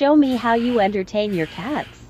Show me how you entertain your cats.